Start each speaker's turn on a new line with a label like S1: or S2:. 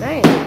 S1: Nice.